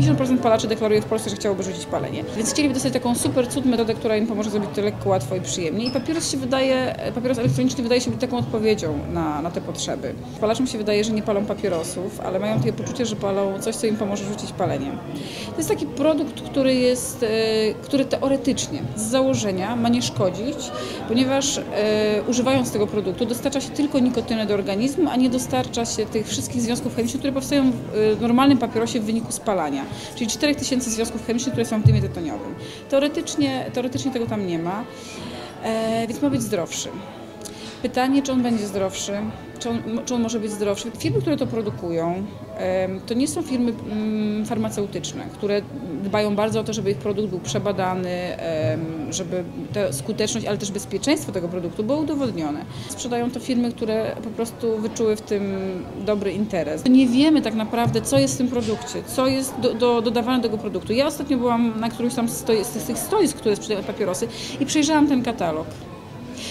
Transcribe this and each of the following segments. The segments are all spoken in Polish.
50% palaczy deklaruje w Polsce, że chciałoby rzucić palenie. Więc chcieliby dostać taką super cud metodę, która im pomoże zrobić to lekko, łatwo i przyjemnie. I papieros się wydaje, papieros elektroniczny wydaje się być taką odpowiedzią na, na te potrzeby. Palaczom się wydaje, że nie palą papierosów, ale mają takie poczucie, że palą coś, co im pomoże rzucić palenie. To jest taki produkt, który jest, e, który teoretycznie z założenia ma nie szkodzić, ponieważ e, używając tego produktu dostarcza się tylko nikotynę do organizmu, a nie dostarcza się tych wszystkich związków chemicznych, które powstają w normalnym papierosie w wyniku spalania, czyli 4000 związków chemicznych, które są w dymie tytoniowym. Teoretycznie, teoretycznie tego tam nie ma, e, więc ma być zdrowszy. Pytanie, czy on będzie zdrowszy, czy on, czy on może być zdrowszy. Firmy, które to produkują, to nie są firmy mm, farmaceutyczne, które dbają bardzo o to, żeby ich produkt był przebadany, żeby ta skuteczność, ale też bezpieczeństwo tego produktu było udowodnione. Sprzedają to firmy, które po prostu wyczuły w tym dobry interes. Nie wiemy tak naprawdę, co jest w tym produkcie, co jest do, do, dodawane do tego produktu. Ja ostatnio byłam na którymś tam stoi, z tych stoisk, które sprzedają papierosy i przejrzałam ten katalog.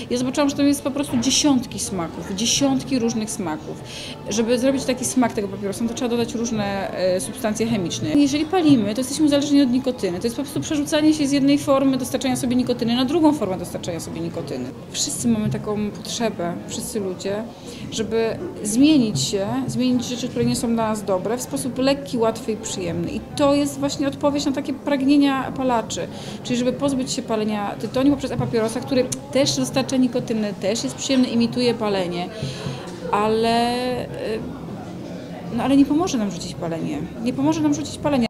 Ja zobaczyłam, że tam jest po prostu dziesiątki smaków, dziesiątki różnych smaków. Żeby zrobić taki smak tego papierosa, to trzeba dodać różne e, substancje chemiczne. Jeżeli palimy, to jesteśmy uzależnieni od nikotyny. To jest po prostu przerzucanie się z jednej formy dostarczania sobie nikotyny na drugą formę dostarczania sobie nikotyny. Wszyscy mamy taką potrzebę, wszyscy ludzie, żeby zmienić się, zmienić rzeczy, które nie są dla nas dobre w sposób lekki, łatwy i przyjemny. I to jest właśnie odpowiedź na takie pragnienia palaczy, czyli żeby pozbyć się palenia tytoniu poprzez e-papierosa, który też dostarcza nikotynę, też jest przyjemny, imituje palenie, ale, y, no ale nie pomoże nam rzucić palenie. Nie pomoże nam rzucić palenie.